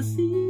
nasí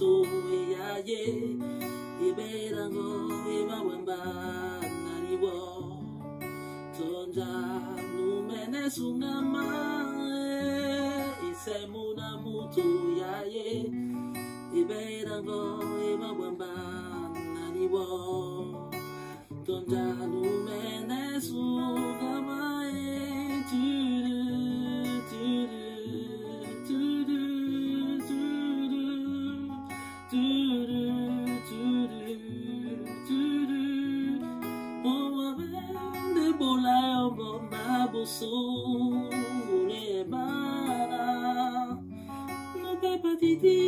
Muto ya ye Iberango imawamba naniwo Tonja numene sungama Isemuna muto ya ye Iberango imawamba naniwo Tonja numene sungama Turu turu mabula yombo mabusungule bana mobepatidi